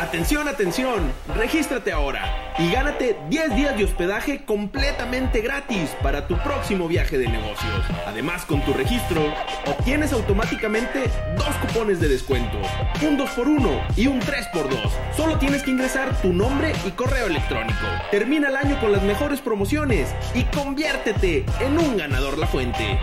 Atención, atención, regístrate ahora y gánate 10 días de hospedaje completamente gratis para tu próximo viaje de negocios. Además, con tu registro, obtienes automáticamente dos cupones de descuento, un 2x1 y un 3x2. Solo tienes que ingresar tu nombre y correo electrónico. Termina el año con las mejores promociones y conviértete en un ganador La Fuente.